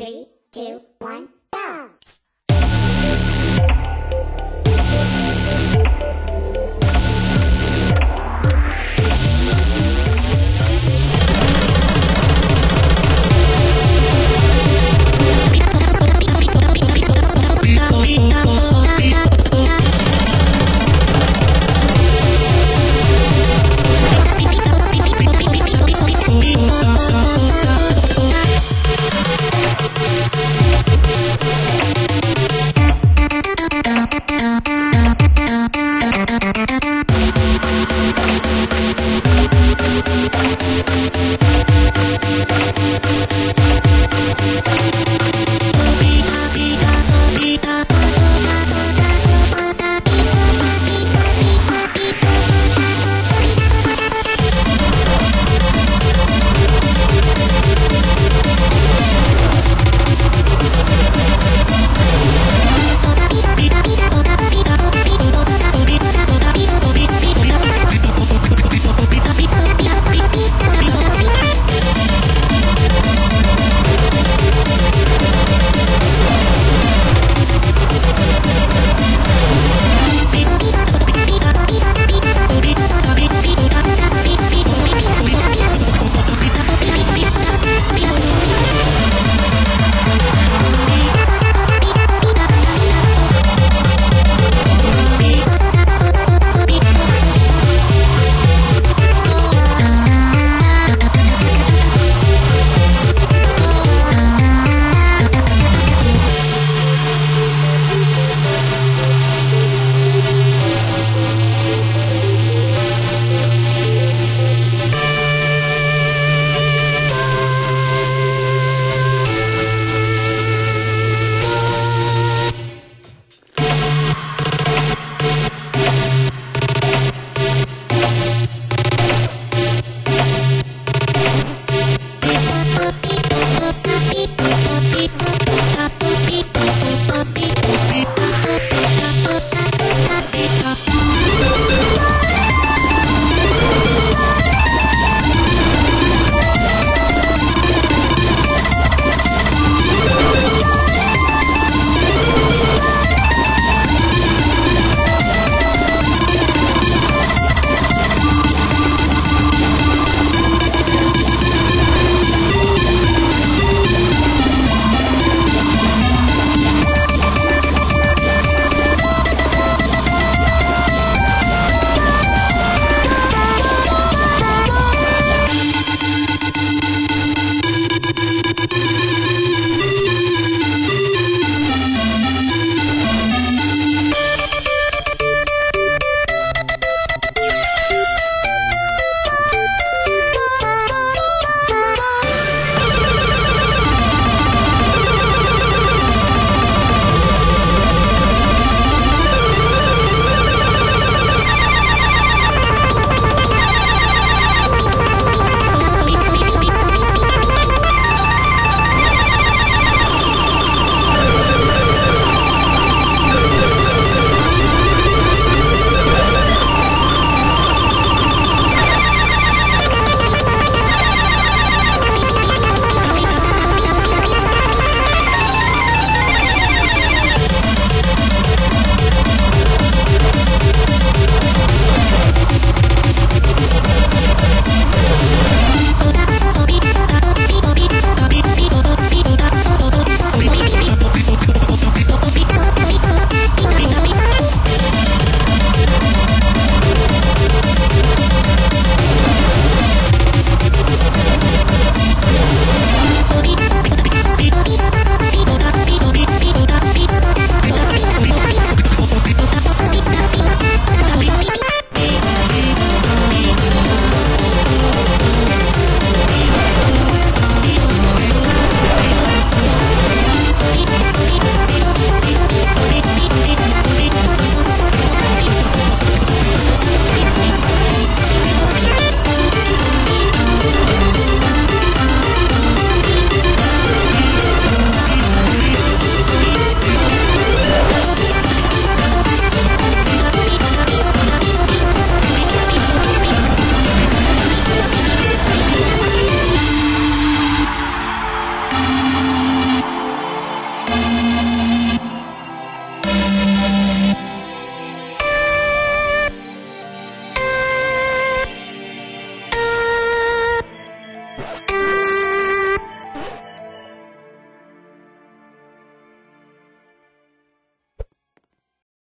Three, two, one.